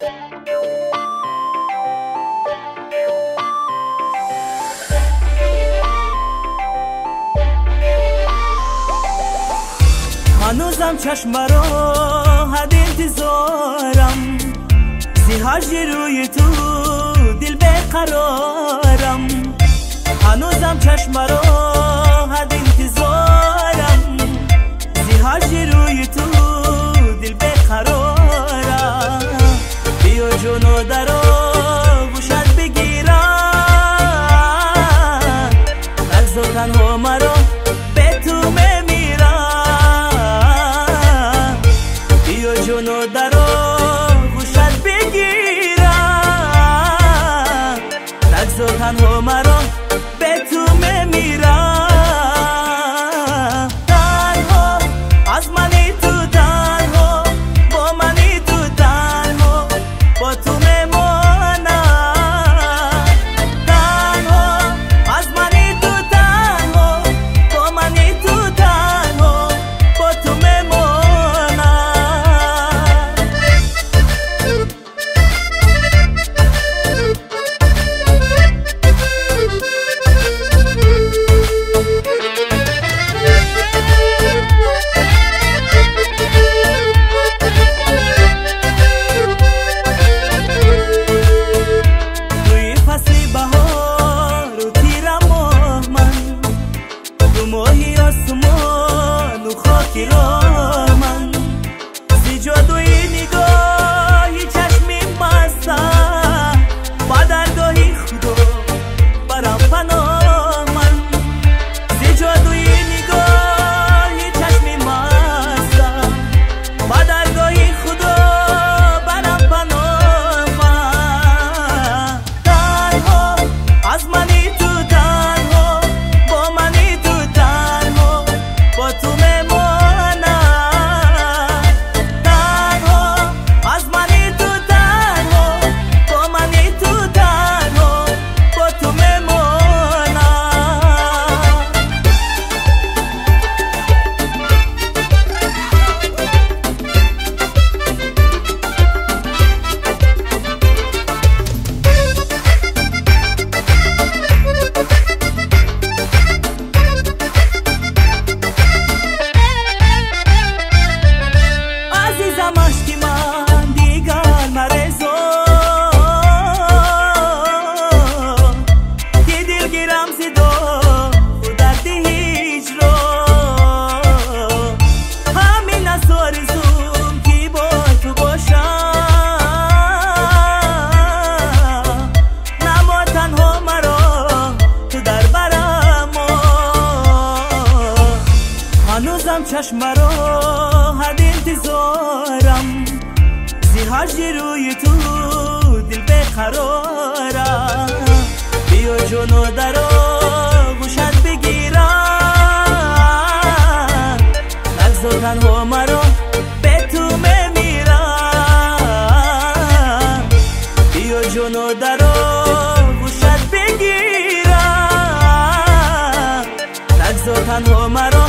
هنوزم چشم را حد انتظارم. زی روی تو دل قرارم. هنوزم چشم را حد انتظارم. نگذار تنها مرا به تو میمیرم ماهی آسمان و خاکی را هنوزم چشم چشم را حد انتظارم. زی هج روی تو دل بخرارم. بیا جنو در گوشت بگیرم. نگذا هو مرا به تو میمیرم بیا جنو در گوشت بگیرم. نگذا تنها مرا